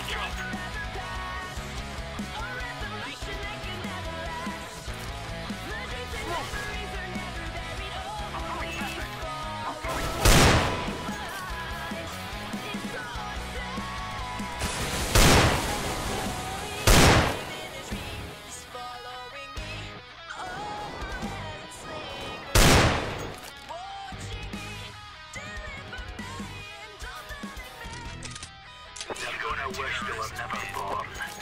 Don't give up! Wish they were never born.